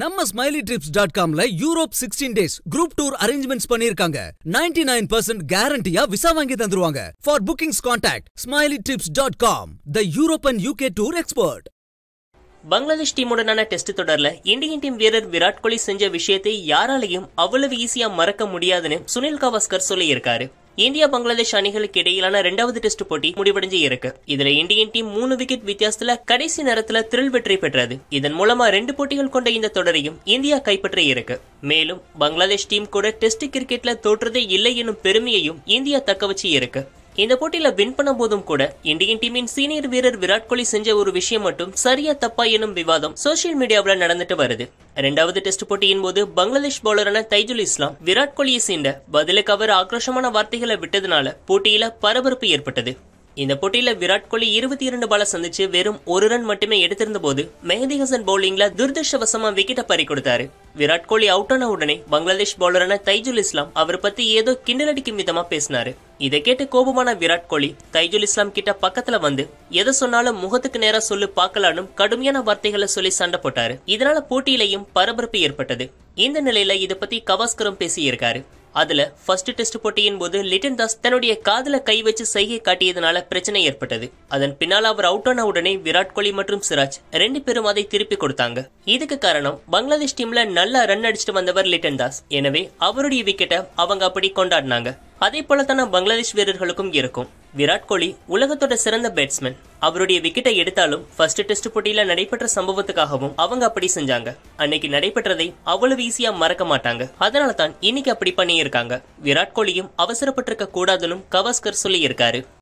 நம்ம Smiley Trips dot காம்ல Europe sixteen days group tour arrangements பண்ணிருக்காங்க ninety nine percent கேரண்டியா visa வாங்கி தந்துருவாங்க. For bookings contact Smiley Trips dot com the Europe and UK tour expert Bangladesh டீமுடனான test தொடர்ல Indian team வீரர் விராட் கோலி செஞ்ச விஷயத்தை யாராலையும் அவ்வளவு ஈஸியா மறக்க முடியாதுன்னு சுனில் கவாஸ்கர் சொல்லியிருக்காரு. இந்தியா பங்களாதேஷ் அணிகளுக்கு இடையிலான இரண்டாவது டெஸ்ட் போட்டி முடிவடைஞ்சு இருக்கு. இதுல இந்தியன் டீம் மூணு விக்கெட் வித்தியாசத்துல கடைசி நேரத்துல த்ரில் வெற்றி பெற்றது. இதன் மூலமா ரெண்டு போட்டிகள் கொண்ட இந்த தொடரையும் இந்தியா கைப்பற்றி இருக்கு. மேலும் பங்களாதேஷ் டீம் கூட டெஸ்ட் கிரிக்கெட்ல தோற்றதே இல்லை எனும் பெருமையையும் இந்தியா தக்க வச்சு இருக்கு. இந்த போட்டியில வின் பண்ணும் போதும் கூட இந்தியன் டீமின் சீனியர் வீரர் விராட் கோலி செஞ்ச ஒரு விஷயம் மட்டும் சரியா தப்பா எனும் விவாதம் சோசியல் மீடியாவில் நடந்துட்டு வருது. இரண்டாவது டெஸ்ட் போட்டியின் போது பங்களாதேஷ் பவுலரான தைஜுல் இஸ்லாம் விராட் கோலியை சீண்ட பதிலுக்கு அவர் ஆக்ரோஷமான வார்த்தைகளை விட்டதுனால போட்டியில பரபரப்பு ஏற்பட்டது. இந்த போட்டியில விராட் கோலி இருபத்தி இரண்டு பால சந்திச்சு வெறும் ஒரு ரன் மட்டுமே எடுத்திருந்த போது மெஹதி ஹசன் பவுலிங்ல துர்திருஷ்டவசமா விக்கெட்டை பறி கொடுத்தாரு. விராட் கோலி அவுட் ஆன உடனே பங்களாதேஷ் பவுலரான தைஜுல் இஸ்லாம் அவர் பத்தி ஏதோ கிண்டல் அடிக்கும் விதமா பேசினாரு. இதை கேட்டு கோபமான விராட் கோலி தைஜுல் இஸ்லாம் கிட்ட பக்கத்துல வந்து எதை சொன்னாலும் முகத்துக்கு நேரா சொல்லு பார்க்கலான்னு கடுமையான வார்த்தைகளை சொல்லி சண்டை போட்டாரு. இதனால போட்டியிலையும் பரபரப்பு ஏற்பட்டது. இந்த நிலையில இத பத்தி கவாஸ்கரும் பேசியிருக்காரு. அதுல ஃபர்ஸ்ட் டெஸ்ட் போட்டியின் போது லிட்டன் தாஸ் தன்னுடைய காதல கை வச்சு செய்கை காட்டியதனால பிரச்சனை ஏற்பட்டது. அதன் பின்னால் அவர் அவுட் ஆன உடனே விராட் கோலி மற்றும் சிராஜ் ரெண்டு பேரும் அதை திருப்பி கொடுத்தாங்க. இதுக்கு காரணம் பங்களாதேஷ் டீம்ல நல்லா ரன் அடிச்சுட்டு வந்தவர் லிட்டன் தாஸ். எனவே அவருடைய விக்கெட்டை அவங்க அப்படி கொண்டாடினாங்க. அதே போல தானே பங்களாதேஷ் வீரர்களுக்கும் இருக்கும். விராட் கோலி உலகத்தோட சிறந்த பேட்ஸ்மேன் அவருடைய விக்கெட்டை எடுத்தாலும் ஃபர்ஸ்ட் டெஸ்ட் போட்டியில நடைபெற்ற சம்பவத்துக்காகவும் அவங்க அப்படி செஞ்சாங்க. அன்னைக்கு நடைபெற்றதை அவ்வளவு ஈஸியா மறக்க மாட்டாங்க. அதனால தான் இன்னைக்கு அப்படி பண்ணியிருக்காங்க. விராட் கோலியும் அவசரப்பட்டிருக்க கூடாதுன்னு கவாஸ்கர் சொல்லி இருக்காரு